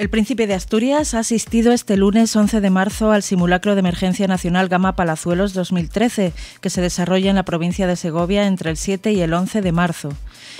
El príncipe de Asturias ha asistido este lunes 11 de marzo al simulacro de emergencia nacional Gama Palazuelos 2013, que se desarrolla en la provincia de Segovia entre el 7 y el 11 de marzo.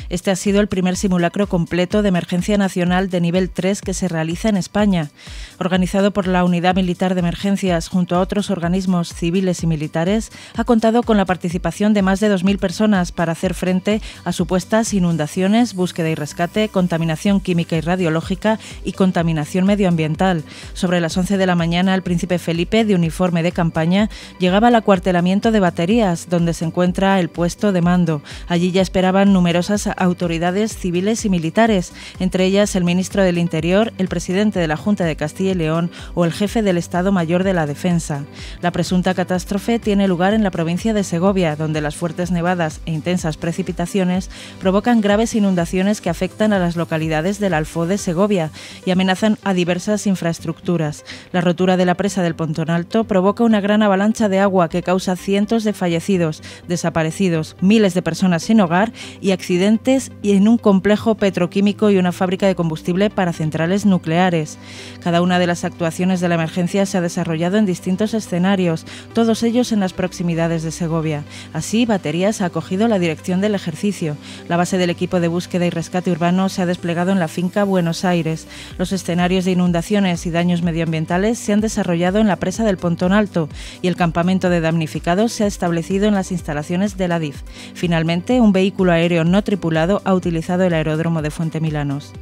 Este ha sido el primer simulacro completo de emergencia nacional de nivel 3 que se realiza en España. Organizado por la Unidad Militar de Emergencias junto a otros organismos civiles y militares, ha contado con la participación de más de 2.000 personas para hacer frente a supuestas inundaciones, búsqueda y rescate, contaminación química y radiológica y contaminación medioambiental. Sobre las 11 de la mañana, el príncipe Felipe, de uniforme de campaña, llegaba al acuartelamiento de baterías, donde se encuentra el puesto de mando. Allí ya esperaban numerosas autoridades civiles y militares, entre ellas el ministro del Interior, el presidente de la Junta de Castilla y León o el jefe del Estado Mayor de la Defensa. La presunta catástrofe tiene lugar en la provincia de Segovia, donde las fuertes nevadas e intensas precipitaciones provocan graves inundaciones que afectan a las localidades del Alfo de Segovia y amenazan a diversas infraestructuras. La rotura de la presa del Pontón Alto provoca una gran avalancha de agua que causa cientos de fallecidos, desaparecidos, miles de personas sin hogar y accidentes y en un complejo petroquímico y una fábrica de combustible para centrales nucleares. Cada una de las actuaciones de la emergencia se ha desarrollado en distintos escenarios, todos ellos en las proximidades de Segovia. Así, Baterías ha acogido la dirección del ejercicio. La base del equipo de búsqueda y rescate urbano se ha desplegado en la finca Buenos Aires. Los escenarios de inundaciones y daños medioambientales se han desarrollado en la presa del Pontón Alto y el campamento de damnificados se ha establecido en las instalaciones de la DIF. Finalmente, un vehículo aéreo no tripulado ha utilizado el aeródromo de Fuente Milanos.